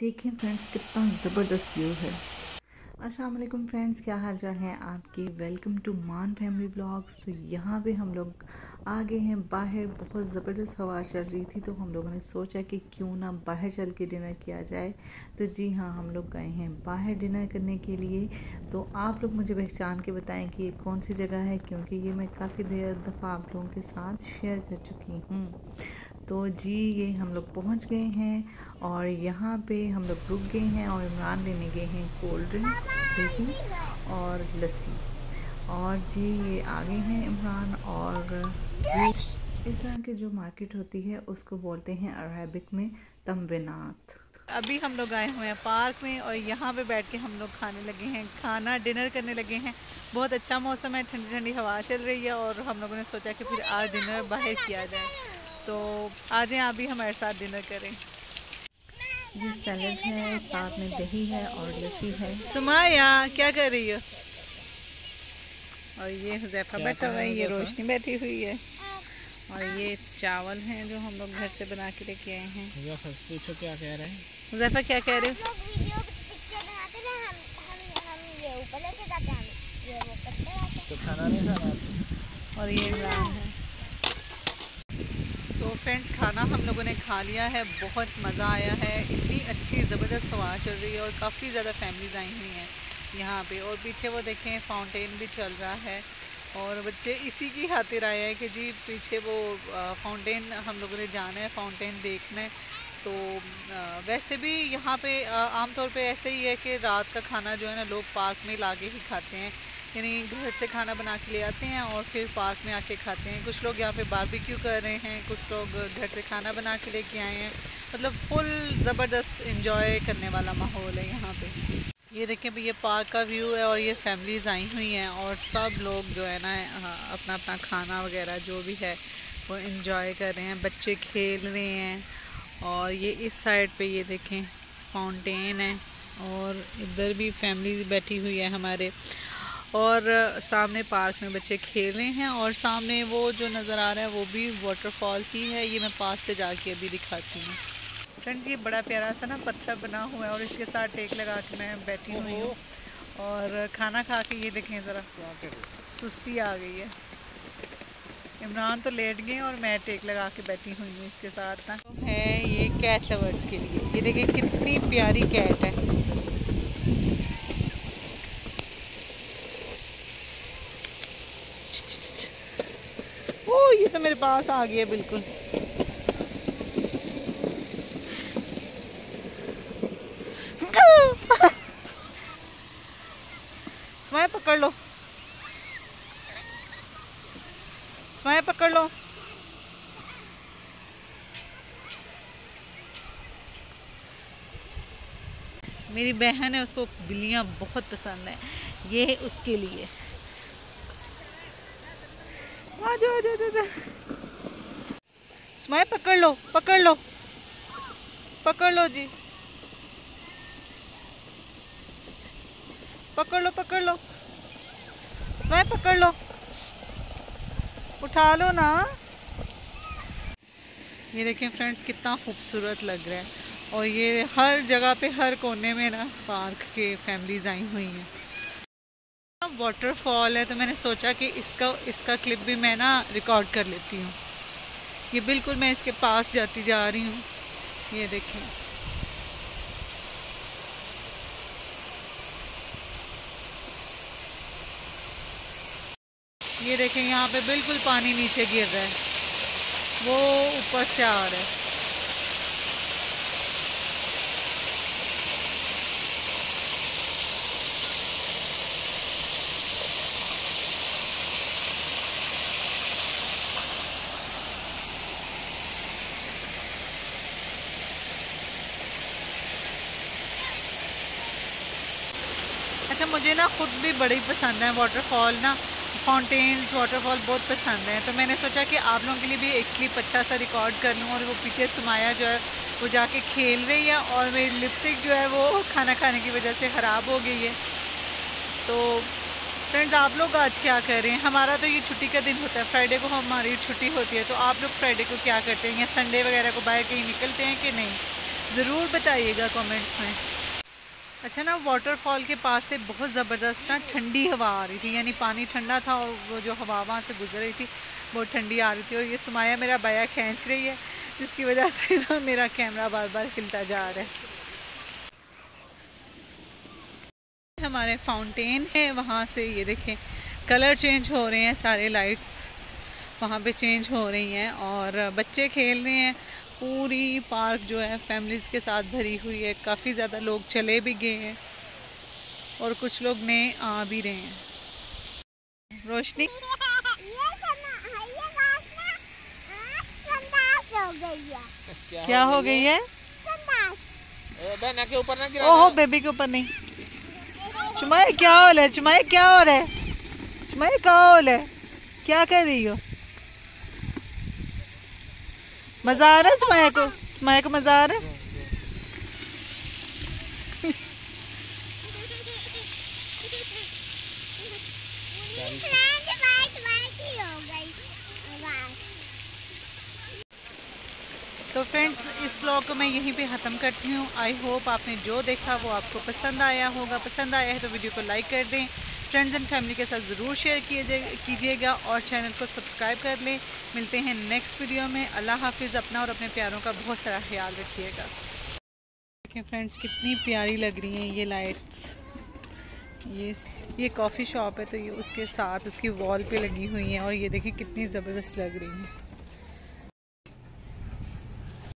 देखिए फ्रेंड्स कितना ज़बरदस्त व्यू है। अस्सलाम वालेकुम फ्रेंड्स क्या हाल चाल है आपके? Welcome to Maan family blogs तो यहाँ पे हम लोग आ गए हैं, बाहर बहुत ज़बरदस्त हवा चल रही थी तो हम लोगों ने सोचा कि क्यों ना बाहर चल के डिनर किया जाए। तो जी हाँ हम लोग गए हैं बाहर डिनर करने के लिए। तो आप लोग मुझे पहचान के बताएँ कि ये कौन सी जगह है, क्योंकि ये मैं काफ़ी देर दफ़ा आप लोगों के साथ शेयर कर चुकी हूँ। तो जी, ये हम लोग पहुँच गए हैं और यहाँ पे हम लोग रुक गए हैं और इमरान लेने गए हैं कोल्ड ड्रिंक दही और लस्सी। और जी, ये आगे हैं इमरान और इस तरह की जो मार्केट होती है, उसको बोलते हैं अरबिक में तमविनात अभी हम लोग आए हुए हैं पार्क में और यहाँ पे बैठ के हम लोग खाने लगे हैं, खाना, डिनर करने लगे हैं। बहुत अच्छा मौसम है ठंडी ठंडी हवा चल रही है और हम लोगों ने सोचा कि फिर आज डिनर बाहर किया जाए। तो आ जाए भी हमारे साथ डिनर करें। ये सैलड है साथ में दही है और लस्सी है। सुमाया क्या कर रही हो? और ये हुजैफा बैठा हुआ है ये रोशनी बैठी हुई है। और ये चावल हैं जो हम लोग घर से बना के लेके आए हैं। पूछो क्या कह रहे हैं। हुजैफा क्या कह रहे हो? तो खाना नहीं खाना? और ये इमरान है। तो फ्रेंड्स खाना हम लोगों ने खा लिया है, बहुत मज़ा आया है, इतनी अच्छी ज़बरदस्त हवा चल रही है और काफ़ी ज़्यादा फैमिलीज़ आई हुई हैं यहाँ पे और पीछे वो देखें फाउंटेन भी चल रहा है और बच्चे इसी की खातिर आए हैं कि जी पीछे वो फाउंटेन हम लोगों ने जाना है फाउंटेन देखना है। तो वैसे भी यहाँ पे आमतौर पे ऐसे ही है कि रात का खाना जो है ना लोग पार्क में लाके ही खाते हैं। यानी घर से खाना बना के ले आते हैं और फिर पार्क में आके खाते हैं। कुछ लोग यहाँ पे बारबेक्यू कर रहे हैं कुछ लोग घर से खाना बना के लेके आए हैं। मतलब फुल ज़बरदस्त इंजॉय करने वाला माहौल है यहाँ पे। ये देखें भाई ये पार्क का व्यू है और ये फैमिलीज़ आई हुई हैं और सब लोग जो है ना हाँ, अपना अपना खाना वगैरह जो भी है वो इन्जॉय कर रहे हैं। बच्चे खेल रहे हैं और ये इस साइड पे ये देखें फाउंटेन है और इधर भी फैमिली बैठी हुई है हमारे। और सामने पार्क में बच्चे खेल रहे हैं और सामने वो जो नज़र आ रहा है वो भी वाटरफॉल ही है। ये मैं पास से जाके अभी दिखाती हूँ। फ्रेंड्स ये बड़ा प्यारा सा ना पत्थर बना हुआ है और इसके साथ टेक लगा के मैं बैठी हुई हूँ। और खाना खा के ये देखें ज़रा। सुस्ती आ गई है। इमरान तो लेट गए और मैं टेक लगा के बैठी हुई हूँ इसके साथ ना। तो है ये कैट लवर्स के लिए। ये देखें कितनी प्यारी कैट है ये तो मेरे पास आ गया बिल्कुल। समय पकड़ लो। समय पकड़ लो। मेरी बहन है, उसको बिल्लियाँ बहुत पसंद है। ये उसके लिए। आ जाओ, आ पकड़ लो पकड़ लो। पकड़ लो जी। पकड़ लो पकड़ लो। स्माइल पकड़ लो। उठा लो ना। ये देखें फ्रेंड्स, कितना खूबसूरत लग रहा है। और ये हर जगह पे, हर कोने में ना, पार्क के फैमिलीज़ आई हुई हैं। वाटरफॉल है तो मैंने सोचा कि इसका इसका क्लिप भी मैं ना रिकॉर्ड कर लेती हूँ। ये बिल्कुल मैं इसके पास जाती जा रही हूँ। ये देखें। ये देखें, यहाँ पे बिल्कुल पानी नीचे गिर रहा है। वो ऊपर से आ रहा है। अच्छा मुझे ना ख़ुद भी बड़ी पसंद है वाटरफॉल ना। फाउंटेन्स वाटरफॉल बहुत पसंद है। तो मैंने सोचा कि आप लोगों के लिए भी एक क्लिप अच्छा सा रिकॉर्ड कर लूँ और वो पीछे सुमाया जो है, वो जाके खेल रही है और मेरी लिपस्टिक जो है, वो खाना खाने की वजह से ख़राब हो गई है। तो फ्रेंड्स आप लोग आज क्या कर रहे हैं? हमारा तो ये छुट्टी का दिन होता है। फ्राइडे को हमारी छुट्टी होती है। तो आप लोग फ्राइडे को क्या करते हैं? या संडे वगैरह को बाहर कहीं निकलते हैं कि नहीं? ज़रूर बताइएगा कमेंट्स में। अच्छा ना वाटरफॉल के पास से बहुत ज़बरदस्त ना ठंडी हवा आ रही थी, यानी पानी ठंडा था और वो जो हवा वहाँ से गुजर रही थी, बहुत ठंडी आ रही थी और ये सुमाया मेरा बया खींच रही है, जिसकी वजह से ना मेरा कैमरा बार बार खिलता जा रहा है। हमारे फाउंटेन है, वहाँ से ये देखें कलर चेंज हो रहे हैं सारे लाइट्स वहाँ पे चेंज हो रही हैं और बच्चे खेल रहे हैं पूरी पार्क जो है फैमिलीज़ के साथ भरी हुई है। काफ़ी ज़्यादा लोग चले भी गए हैं और कुछ लोग नए आ भी रहे हैं। रोशनी? क्या हो गई है? के ऊपर ना ओहो बेबी के ऊपर नहीं। चुमाए क्या हो रहा है? चुमाए क्या हो रहा है? चुमाए क्या हो रहा है? क्या कर रही हो? मज़ा आ रहा है सुमाया को? सुमाया को मज़ा आ रहा है? तो फ्रेंड्स, इस व्लॉग को मैं यहीं पे ख़त्म करती हूँ। आई होप आपने जो देखा वो आपको पसंद आया होगा। पसंद आया है तो वीडियो को लाइक कर दें। फ्रेंड्स एंड फैमिली के साथ ज़रूर शेयर किए कीजिएगा और चैनल को सब्सक्राइब कर लें। मिलते हैं नेक्स्ट वीडियो में। अल्लाह हाफिज़, अपना और अपने प्यारों का बहुत सारा ख्याल रखिएगा। देखें फ्रेंड्स कितनी प्यारी लग रही हैं ये लाइट्स ये ये कॉफ़ी शॉप है तो ये उसके साथ, उसकी वॉल पे लगी हुई हैं और ये देखिए कितनी ज़बरदस्त लग रही हैं।